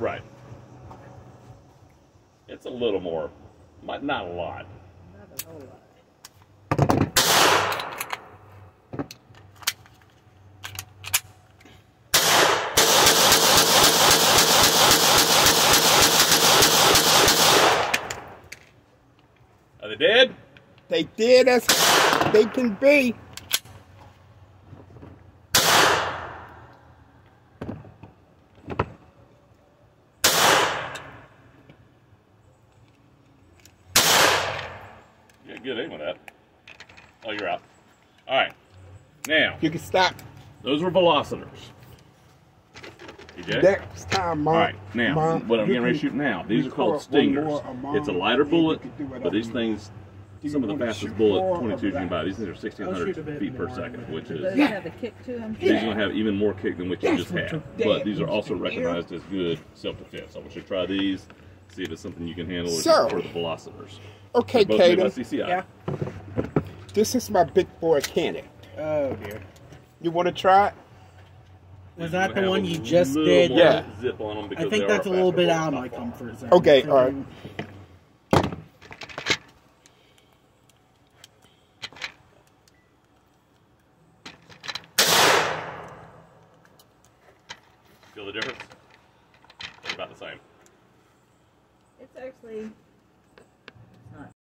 Right. It's a little more, but not a lot. Not a whole lot. Are they dead? They did as they can be. You got good aim with that. Oh, you're out. All right. Now, You can stop those were velocitors. You did? next time, Mom. All right. Now, Mom, what I'm you getting ready to shoot now, these are called stingers. more It's a lighter bullet, can do whatever but these things, some of the fastest shoot bullet more 22s you can buy. These things are I'll shoot a 1,600 feet per second, which is it have a kick to them? These are going to have even more kick than what you That's just what have. But these are also recognized as good self-defense. I want you to try these, see if it's something you can handle as So- for the velocitors. Okay, Both made by Kaden, CCI. Yeah. this is my big boy cannon. Oh dear. You want to try it? Was that the one you just did? Yeah. Zip on them because I think that's a little bit out of my comfort zone. Okay, So, all right. Feel the difference? They're about the same actually, not